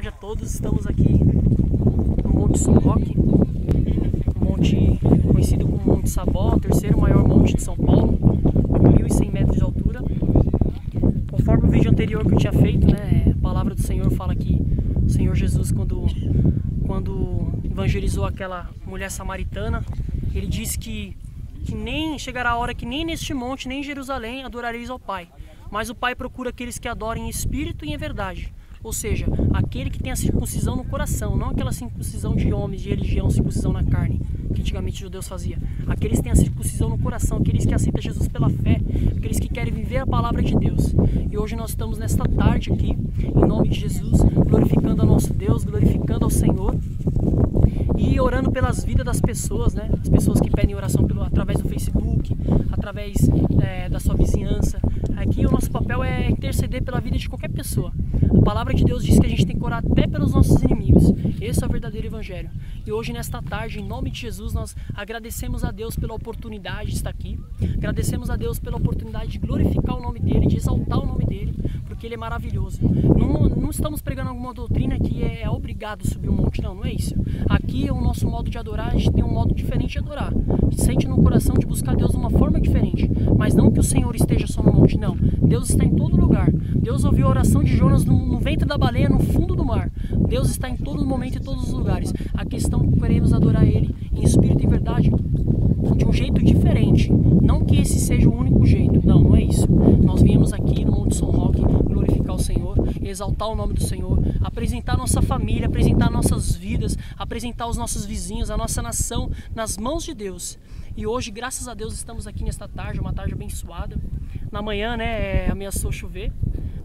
tarde a todos. Estamos aqui no Monte São Roque, um monte conhecido como Monte Sabó, o terceiro maior monte de São Paulo, com 1.100 metros de altura. Conforme o vídeo anterior que eu tinha feito, né, a palavra do Senhor fala que o Senhor Jesus, quando, quando evangelizou aquela mulher samaritana, ele disse que, que nem chegará a hora que nem neste monte, nem em Jerusalém adorareis ao Pai. Mas o Pai procura aqueles que adorem em espírito e em verdade. Ou seja, aquele que tem a circuncisão no coração, não aquela circuncisão de homens, de religião, circuncisão na carne, que antigamente os judeus faziam. Aqueles que têm a circuncisão no coração, aqueles que aceitam Jesus pela fé, aqueles que querem viver a palavra de Deus. E hoje nós estamos nesta tarde aqui, em nome de Jesus, glorificando ao nosso Deus, glorificando ao Senhor e orando pelas vidas das pessoas, né? As pessoas que pedem oração pelo, através do Facebook, através é, da sua vizinhança. Aqui o nosso papel é interceder pela vida de qualquer pessoa. A palavra de Deus diz que a gente tem que orar até pelos nossos inimigos. Esse é o verdadeiro evangelho. E hoje, nesta tarde, em nome de Jesus, nós agradecemos a Deus pela oportunidade de estar aqui. Agradecemos a Deus pela oportunidade de glorificar o nome dEle, de exaltar o nome dEle, porque Ele é maravilhoso. Não, não estamos pregando alguma doutrina que é, é obrigado subir um monte, não, não é isso. Aqui, o nosso modo de adorar, a gente tem um modo diferente de adorar. A gente sente no coração de buscar Deus de uma forma diferente. Mas não que o Senhor esteja só no monte, não. Deus está em todo lugar. Deus ouviu a oração de Jonas no, no ventre da baleia, no fundo do mar. Deus está em todo momento e todos os lugares. A questão é que queremos adorar Ele em espírito e verdade de um jeito diferente. Não que esse seja o único jeito. Não, não é isso. Nós viemos aqui no Monte São Roque glorificar o Senhor, exaltar o nome do Senhor, apresentar nossa família, apresentar nossas vidas, apresentar os nossos vizinhos, a nossa nação nas mãos de Deus. E hoje, graças a Deus, estamos aqui nesta tarde, uma tarde abençoada. Na manhã, né, ameaçou chover,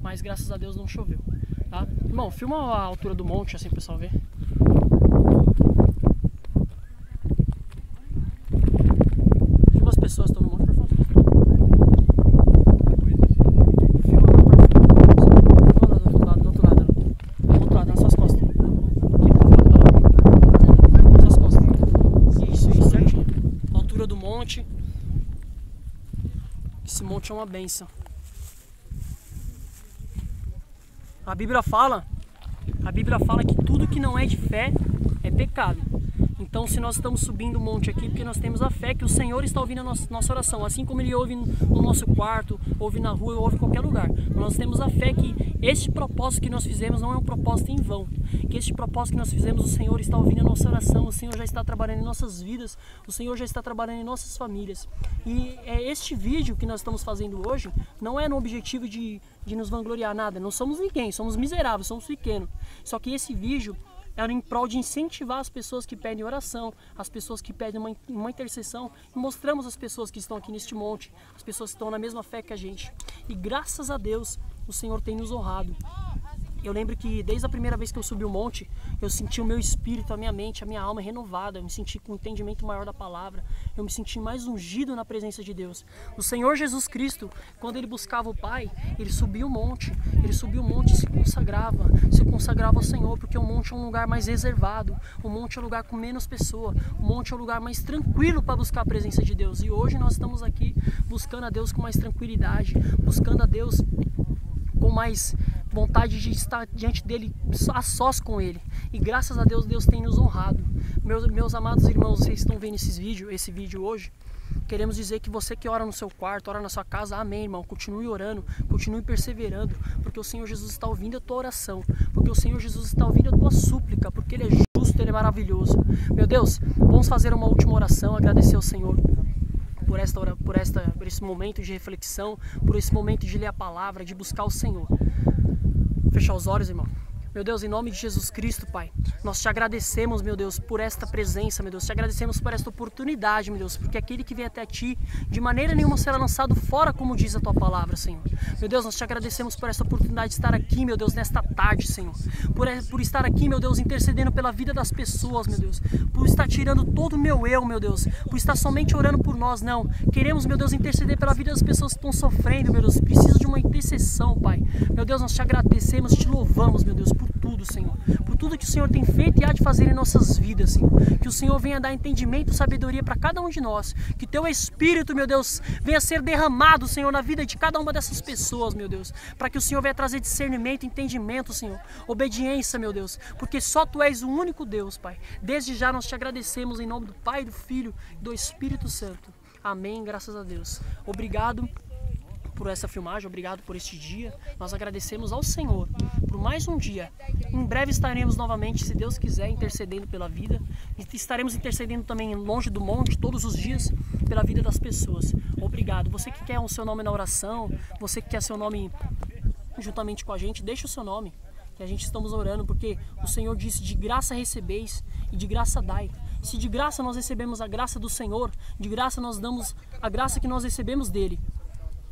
mas graças a Deus não choveu. Tá? Irmão, filma a altura do monte assim o pessoal ver. Filma as pessoas que estão no monte, por favor. Filma lá pra Filma lá do outro lado, do outro lado. Do outro lado, nas suas costas. Aqui, do outro lado. Nas suas costas. Isso, isso, certinho. A altura do monte. Monte é uma benção. A Bíblia fala, a Bíblia fala que tudo que não é de fé é pecado. Então, se nós estamos subindo o monte aqui, porque nós temos a fé que o Senhor está ouvindo a nossa, nossa oração, assim como Ele ouve no nosso quarto, ouve na rua, ouve em qualquer lugar. Nós temos a fé que este propósito que nós fizemos não é um propósito em vão. Que este propósito que nós fizemos, o Senhor está ouvindo a nossa oração, o Senhor já está trabalhando em nossas vidas, o Senhor já está trabalhando em nossas famílias. E é este vídeo que nós estamos fazendo hoje não é no objetivo de, de nos vangloriar nada. Não somos ninguém, somos miseráveis, somos pequenos. Só que esse vídeo era em prol de incentivar as pessoas que pedem oração, as pessoas que pedem uma, uma intercessão, e mostramos as pessoas que estão aqui neste monte, as pessoas que estão na mesma fé que a gente. E graças a Deus, o Senhor tem nos honrado. Eu lembro que desde a primeira vez que eu subi o monte, eu senti o meu espírito, a minha mente, a minha alma renovada. Eu me senti com um entendimento maior da palavra. Eu me senti mais ungido na presença de Deus. O Senhor Jesus Cristo, quando ele buscava o Pai, ele subia o monte. Ele subia o monte e se consagrava. Se consagrava ao Senhor, porque o monte é um lugar mais reservado. O monte é um lugar com menos pessoa. O monte é um lugar mais tranquilo para buscar a presença de Deus. E hoje nós estamos aqui buscando a Deus com mais tranquilidade, buscando a Deus com mais vontade de estar diante dele a sós com ele. E graças a Deus, Deus tem nos honrado. Meus, meus amados irmãos, vocês estão vendo esses vídeos, esse vídeo hoje. Queremos dizer que você que ora no seu quarto, ora na sua casa, amém, irmão. Continue orando, continue perseverando, porque o Senhor Jesus está ouvindo a tua oração, porque o Senhor Jesus está ouvindo a tua súplica, porque Ele é justo, Ele é maravilhoso. Meu Deus, vamos fazer uma última oração, agradecer ao Senhor por esta por esta por esse momento de reflexão, por esse momento de ler a palavra, de buscar o Senhor. Fechar os olhos, irmão. Meu Deus, em nome de Jesus Cristo, Pai, nós te agradecemos, meu Deus, por esta presença, meu Deus. Te agradecemos por esta oportunidade, meu Deus, porque aquele que vem até ti, de maneira nenhuma será lançado fora, como diz a tua palavra, Senhor. Meu Deus, nós te agradecemos por esta oportunidade de estar aqui, meu Deus, nesta tarde, Senhor. Por, por estar aqui, meu Deus, intercedendo pela vida das pessoas, meu Deus. Por estar tirando todo o meu eu, meu Deus. Por estar somente orando por nós, não. Queremos, meu Deus, interceder pela vida das pessoas que estão sofrendo, meu Deus. Precisa de uma intercessão, Pai. Meu Deus, nós te agradecemos, te louvamos, meu Deus, por por tudo, Senhor. Por tudo que o Senhor tem feito e há de fazer em nossas vidas, Senhor. Que o Senhor venha dar entendimento e sabedoria para cada um de nós. Que teu Espírito, meu Deus, venha ser derramado, Senhor, na vida de cada uma dessas pessoas, meu Deus. Para que o Senhor venha trazer discernimento, entendimento, Senhor. Obediência, meu Deus. Porque só tu és o único Deus, Pai. Desde já nós te agradecemos em nome do Pai, do Filho e do Espírito Santo. Amém, graças a Deus. Obrigado por essa filmagem, obrigado por este dia. Nós agradecemos ao Senhor por mais um dia. Em breve estaremos novamente, se Deus quiser, intercedendo pela vida. Estaremos intercedendo também longe do monte, todos os dias, pela vida das pessoas. Obrigado. Você que quer o seu nome na oração, você que quer seu nome juntamente com a gente, deixa o seu nome. Que a gente estamos orando, porque o Senhor disse: de graça recebeis e de graça dai. Se de graça nós recebemos a graça do Senhor, de graça nós damos a graça que nós recebemos dele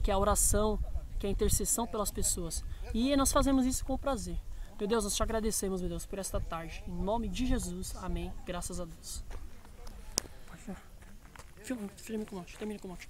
que é a oração, que é a intercessão pelas pessoas. E nós fazemos isso com prazer. Meu Deus, nós te agradecemos, meu Deus, por esta tarde. Em nome de Jesus, amém. Graças a Deus. Filme, filme com o monte, termine com o monte.